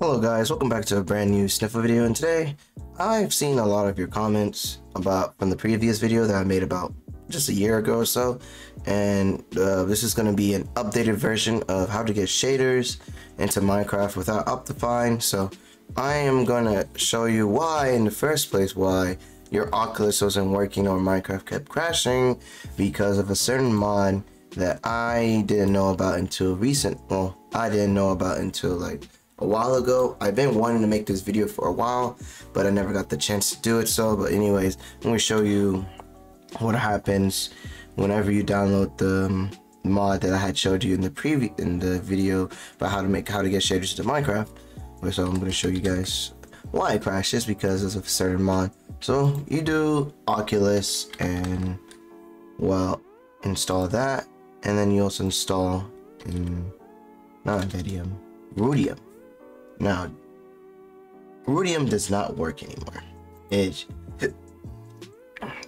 Hello guys, welcome back to a brand new Sniffle video and today I've seen a lot of your comments about from the previous video that I made about just a year ago or so and uh, this is going to be an updated version of how to get shaders into Minecraft without Optifine. So I am going to show you why in the first place why your Oculus wasn't working or Minecraft kept crashing because of a certain mod that I didn't know about until recent well I didn't know about until like a while ago. I've been wanting to make this video for a while, but I never got the chance to do it. So, but anyways, I'm to show you what happens whenever you download the um, mod that I had showed you in the previous in the video about how to make how to get shaders to Minecraft. So I'm to show you guys why it crashes because of a certain mod. So you do Oculus and well install that, and then you also install in not Nvidia, Rudium. Now, Rudium does not work anymore. It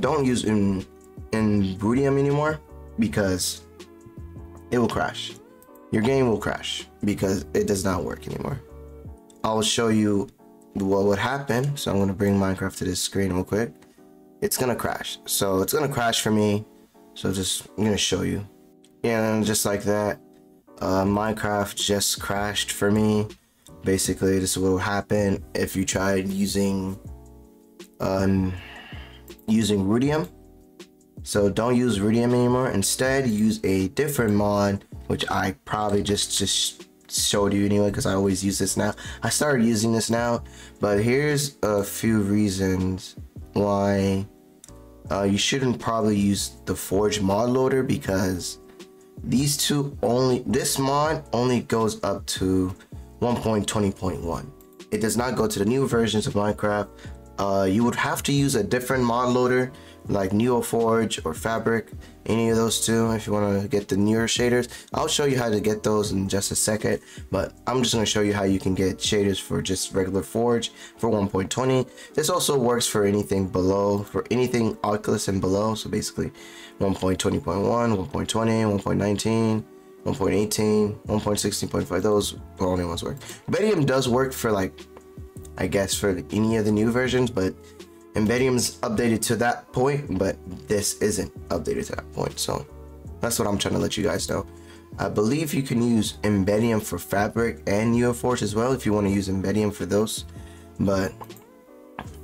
don't use in in Rudium anymore because it will crash. Your game will crash because it does not work anymore. I'll show you what would happen. So I'm gonna bring Minecraft to this screen real quick. It's gonna crash. So it's gonna crash for me. So just I'm gonna show you. And just like that, uh, Minecraft just crashed for me basically this will happen if you tried using um using rudium. So don't use rudium anymore. Instead use a different mod which i probably just just showed you anyway because i always use this now. I started using this now but here's a few reasons why uh, you shouldn't probably use the forge mod loader because these two only this mod only goes up to 1.20.1. It does not go to the new versions of Minecraft. Uh, you would have to use a different mod loader like NeoForge or Fabric, any of those two if you want to get the newer shaders. I'll show you how to get those in just a second, but I'm just going to show you how you can get shaders for just regular Forge for 1.20. This also works for anything below, for anything Oculus and below, so basically 1.20.1, 1.20, 1.19, 1.18, 1.16.5, those are only ones work. Embeddium does work for like, I guess for any of the new versions, but Embeddium's updated to that point, but this isn't updated to that point. So that's what I'm trying to let you guys know. I believe you can use Embeddium for Fabric and NeoForge as well if you want to use Embeddium for those. But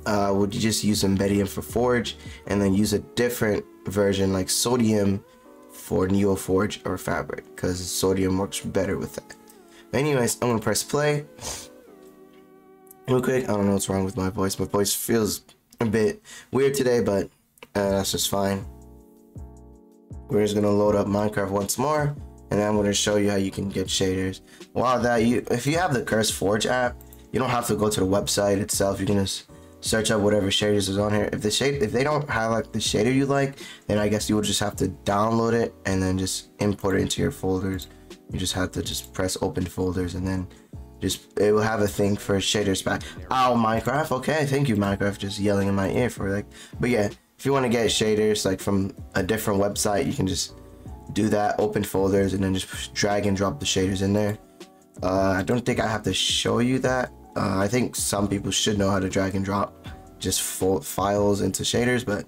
uh, would you just use Embeddium for Forge and then use a different version like Sodium for NeoForge or Fabric because Sodium works better with that. But anyways, I'm gonna press play. Real quick, I don't know what's wrong with my voice. My voice feels a bit weird today, but uh, that's just fine. We're just gonna load up Minecraft once more, and I'm gonna show you how you can get shaders. While that, you if you have the CurseForge app, you don't have to go to the website itself. You can just search up whatever shaders is on here. If the shade, if they don't have like the shader you like, then I guess you will just have to download it and then just import it into your folders. You just have to just press open folders and then just it will have a thing for shaders back. Oh, Minecraft. Okay, thank you, Minecraft. Just yelling in my ear for like. But yeah, if you want to get shaders like from a different website, you can just do that. Open folders and then just drag and drop the shaders in there. Uh, I don't think I have to show you that uh, I think some people should know how to drag and drop just full files into shaders, but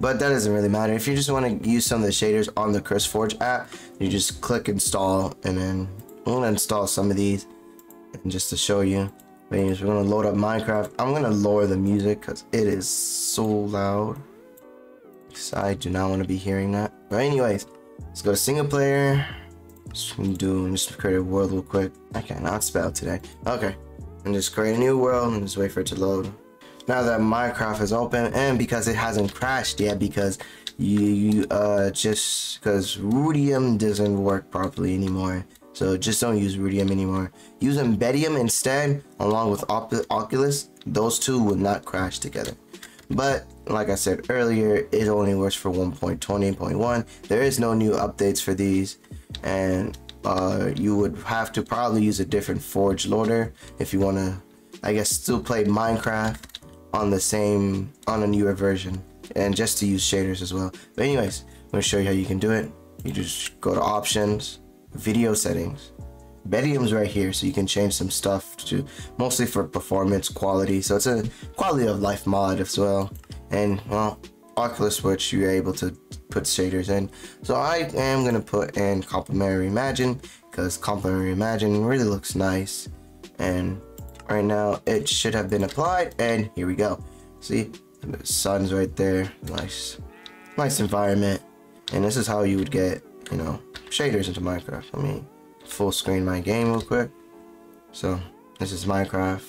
but that doesn't really matter. If you just want to use some of the shaders on the CurseForge app, you just click install and then I'm gonna install some of these and just to show you. Anyways, we're gonna load up Minecraft. I'm gonna lower the music because it is so loud. I do not want to be hearing that. But anyways, let's go to single player. Just do just create a world real quick. I cannot spell today. Okay and just create a new world and just wait for it to load. Now that Minecraft is open and because it hasn't crashed yet because you uh just because Rudium doesn't work properly anymore. So just don't use Rudium anymore. Use Embeddium instead along with Oculus. Those two will not crash together. But like I said earlier, it only works for 1.20.1. There is no new updates for these and uh, you would have to probably use a different forge loader if you want to I guess still play Minecraft on the same on a newer version and just to use shaders as well but anyways I'm going to show you how you can do it you just go to options video settings Embeddium's right here, so you can change some stuff to mostly for performance quality. So it's a quality of life mod as well. And well, Oculus Switch, you're able to put shaders in. So I am gonna put in Complementary Imagine because Complementary Imagine really looks nice. And right now it should have been applied and here we go. See, the sun's right there. Nice, nice environment. And this is how you would get, you know, shaders into Minecraft. Let me full screen my game real quick. So this is Minecraft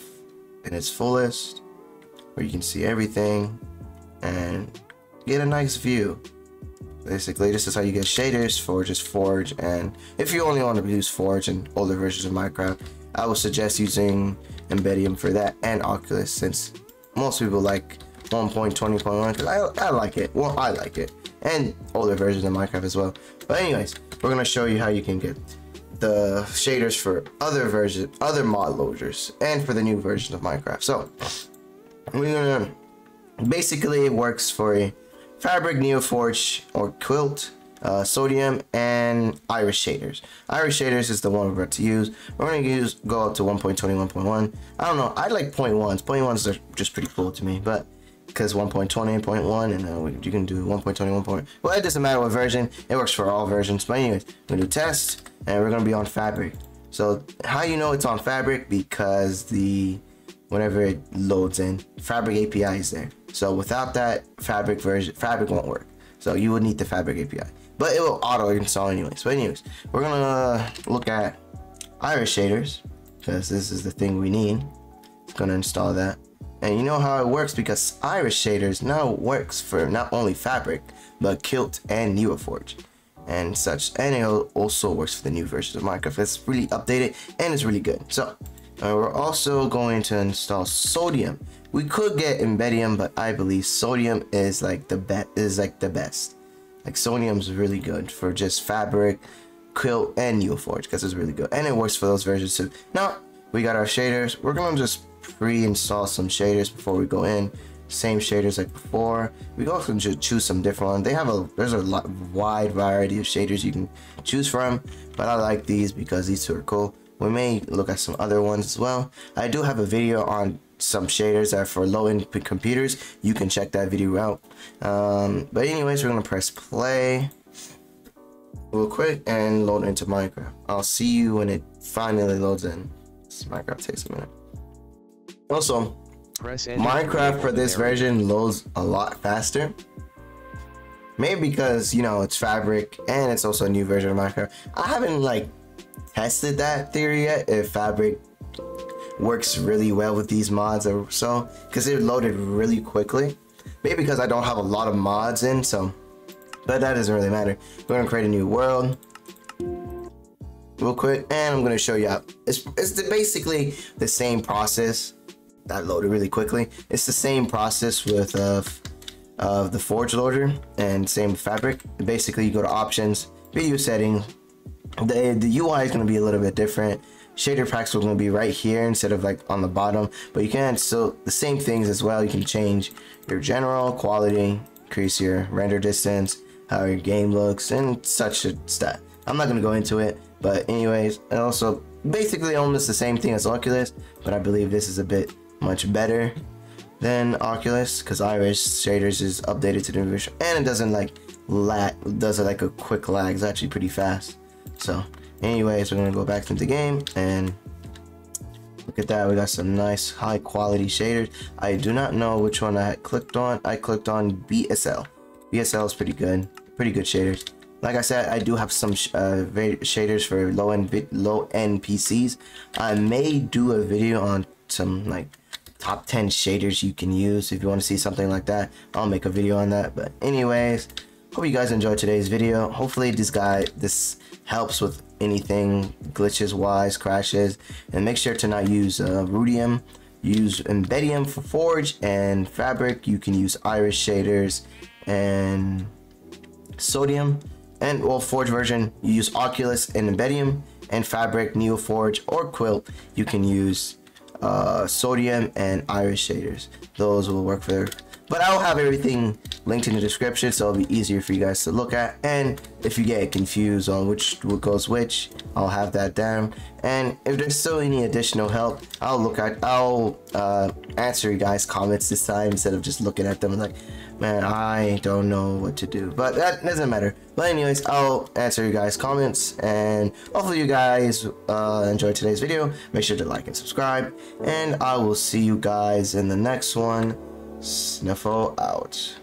in its fullest, where you can see everything and get a nice view. Basically, this is how you get shaders for just Forge. And if you only want to use Forge and older versions of Minecraft, I would suggest using Embeddium for that and Oculus since most people like 1.20.1 because I, I like it. Well, I like it. And older versions of Minecraft as well. But anyways, we're going to show you how you can get the shaders for other versions, other mod loaders, and for the new version of Minecraft. So, we're gonna basically it works for a Fabric, Neoforge, or Quilt, uh, Sodium, and Iris shaders. Iris shaders is the one we're about to use. We're gonna use go up to 1.21.1. I don't know. I like point ones. Point ones are just pretty cool to me, but because 1.20.1 and uh, you can do 1.21. Well, it doesn't matter what version. It works for all versions. But anyways, we're gonna do test, and we're gonna be on Fabric. So how you know it's on Fabric because the whenever it loads in, Fabric API is there. So without that Fabric version, Fabric won't work. So you would need the Fabric API, but it will auto install anyways. But anyways, we're gonna look at Iris shaders because this is the thing we need. Gonna install that. And you know how it works because Iris shaders now works for not only Fabric, but Quilt and Neoforge and such. And it also works for the new versions of Minecraft. It's really updated and it's really good. So uh, we're also going to install Sodium. We could get Embeddium, but I believe Sodium is like the best. Is like the best. Like Sodium's really good for just Fabric, Quilt, and Neoforge because it's really good, and it works for those versions too. Now we got our shaders. We're gonna just pre-install some shaders before we go in same shaders like before we also can choose some different ones they have a there's a lot, wide variety of shaders you can choose from but i like these because these two are cool we may look at some other ones as well i do have a video on some shaders are for low-end computers you can check that video out. Um, but anyways we're gonna press play real quick and load into minecraft. I'll see you when it finally loads in. This minecraft takes a minute. Also, Minecraft for this version loads a lot faster. Maybe because, you know, it's Fabric and it's also a new version of Minecraft. I haven't, like, tested that theory yet, if Fabric works really well with these mods or so. Because it loaded really quickly. Maybe because I don't have a lot of mods in, so... But that doesn't really matter. We're to create a new world real quick and I'm going to show you how it's, it's basically the same process that loaded really quickly. It's the same process with uh, uh, the Forge loader and same Fabric. Basically, you go to options, video settings. The, the UI is going to be a little bit different. Shader packs will be right here instead of like on the bottom, but you can still the same things as well. You can change your general quality, increase your render distance, how your game looks, and such a stuff. I'm not going to go into it, but anyways, and also basically almost the same thing as Oculus, but I believe this is a bit much better than Oculus because Iris shaders is updated to the new version and it doesn't like lag does it like a quick lag it's actually pretty fast so anyways we're gonna go back to the game and look at that. We got some nice high quality shaders. I do not know which one I clicked on. I clicked on BSL BSL is pretty good. Pretty good shaders. Like I said, I do have some sh uh, shaders for low end low end PCs. I may do a video on some like top 10 shaders you can use if you want to see something like that. I'll make a video on that but anyways hope you guys enjoyed today's video. Hopefully this guy this helps with anything glitches wise crashes. And make sure to not use uh, rudium use embeddium for forge and fabric. You can use iris shaders and sodium. And well forge version you use oculus and embeddium and fabric neoforge or quilt. You can use uh, sodium and iris shaders. Those will work for but I'll have everything linked in the description so it'll be easier for you guys to look at. And if you get confused on which what goes which, I'll have that down. And if there's still any additional help, I'll look at I'll uh, answer you guys comments this time instead of just looking at them like, man, I don't know what to do. But that doesn't matter. But anyways, I'll answer you guys comments and hopefully you guys uh, enjoyed today's video. Make sure to like and subscribe. And I will see you guys in the next one. Sniffle out.